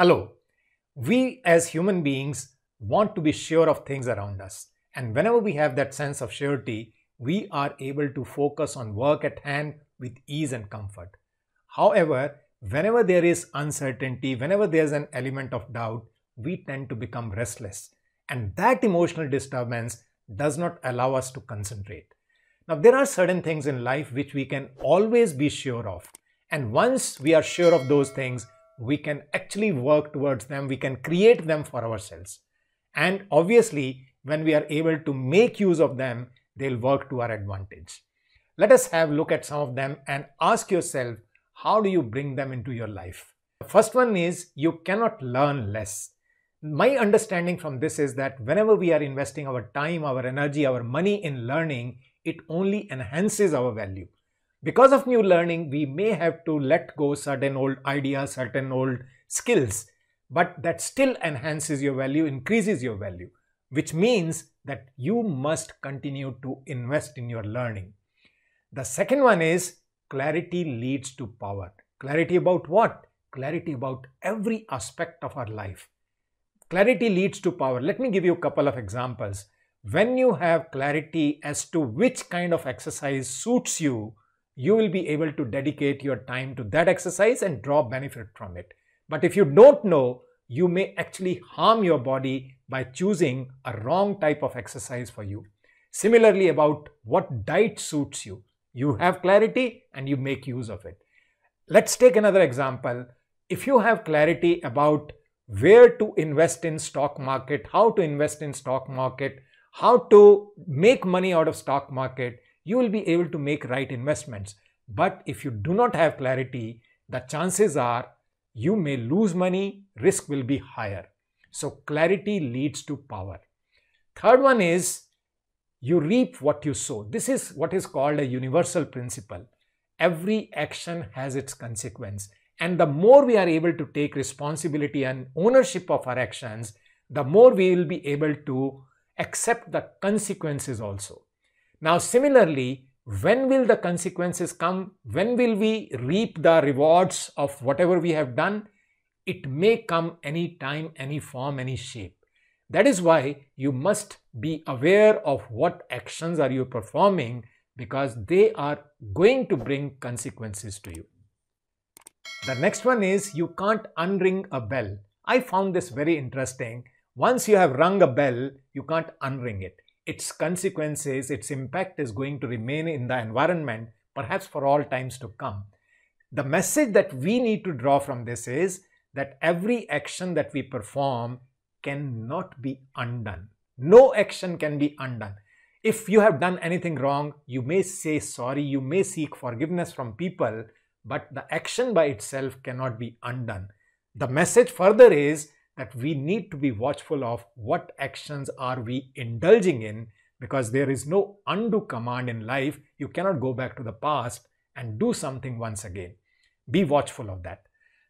Hello. We as human beings want to be sure of things around us. And whenever we have that sense of surety, we are able to focus on work at hand with ease and comfort. However, whenever there is uncertainty, whenever there's an element of doubt, we tend to become restless. And that emotional disturbance does not allow us to concentrate. Now, there are certain things in life which we can always be sure of. And once we are sure of those things, we can actually work towards them, we can create them for ourselves. And obviously, when we are able to make use of them, they'll work to our advantage. Let us have a look at some of them and ask yourself, how do you bring them into your life? The first one is you cannot learn less. My understanding from this is that whenever we are investing our time, our energy, our money in learning, it only enhances our value. Because of new learning, we may have to let go certain old ideas, certain old skills, but that still enhances your value, increases your value, which means that you must continue to invest in your learning. The second one is clarity leads to power. Clarity about what? Clarity about every aspect of our life. Clarity leads to power. Let me give you a couple of examples. When you have clarity as to which kind of exercise suits you, you will be able to dedicate your time to that exercise and draw benefit from it. But if you don't know, you may actually harm your body by choosing a wrong type of exercise for you. Similarly, about what diet suits you. You have clarity and you make use of it. Let's take another example. If you have clarity about where to invest in stock market, how to invest in stock market, how to make money out of stock market, you will be able to make right investments. But if you do not have clarity, the chances are you may lose money, risk will be higher. So clarity leads to power. Third one is you reap what you sow. This is what is called a universal principle. Every action has its consequence. And the more we are able to take responsibility and ownership of our actions, the more we will be able to accept the consequences also. Now, similarly, when will the consequences come? When will we reap the rewards of whatever we have done? It may come any time, any form, any shape. That is why you must be aware of what actions are you performing because they are going to bring consequences to you. The next one is you can't unring a bell. I found this very interesting. Once you have rung a bell, you can't unring it its consequences, its impact is going to remain in the environment perhaps for all times to come. The message that we need to draw from this is that every action that we perform cannot be undone. No action can be undone. If you have done anything wrong, you may say sorry, you may seek forgiveness from people, but the action by itself cannot be undone. The message further is that we need to be watchful of what actions are we indulging in because there is no undo command in life. You cannot go back to the past and do something once again. Be watchful of that.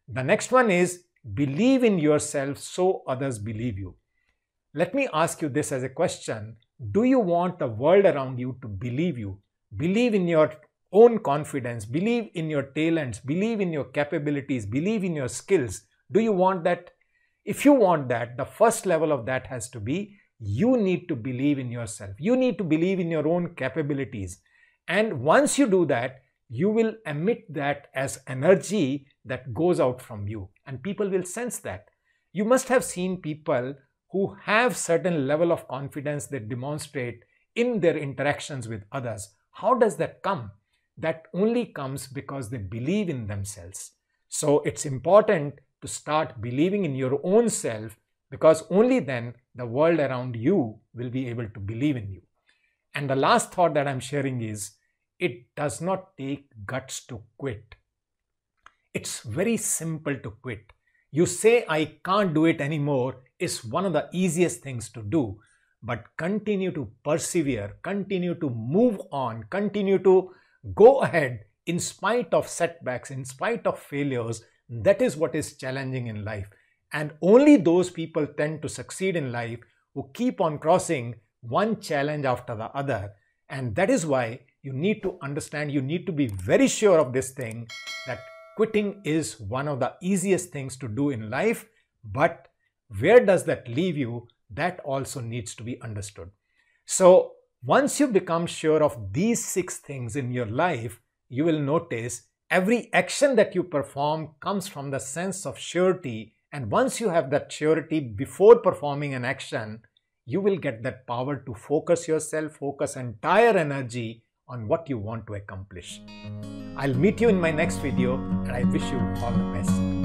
The next one is believe in yourself so others believe you. Let me ask you this as a question. Do you want the world around you to believe you? Believe in your own confidence, believe in your talents, believe in your capabilities, believe in your skills. Do you want that if you want that, the first level of that has to be you need to believe in yourself. You need to believe in your own capabilities. And once you do that, you will emit that as energy that goes out from you and people will sense that. You must have seen people who have certain level of confidence they demonstrate in their interactions with others. How does that come? That only comes because they believe in themselves. So it's important to start believing in your own self because only then the world around you will be able to believe in you. And the last thought that I'm sharing is it does not take guts to quit. It's very simple to quit. You say, I can't do it anymore, is one of the easiest things to do. But continue to persevere, continue to move on, continue to go ahead in spite of setbacks, in spite of failures, that is what is challenging in life. And only those people tend to succeed in life who keep on crossing one challenge after the other. And that is why you need to understand, you need to be very sure of this thing that quitting is one of the easiest things to do in life But where does that leave you? That also needs to be understood. So, once you become sure of these six things in your life, you will notice every action that you perform comes from the sense of surety. And once you have that surety before performing an action, you will get that power to focus yourself, focus entire energy on what you want to accomplish. I'll meet you in my next video and I wish you all the best.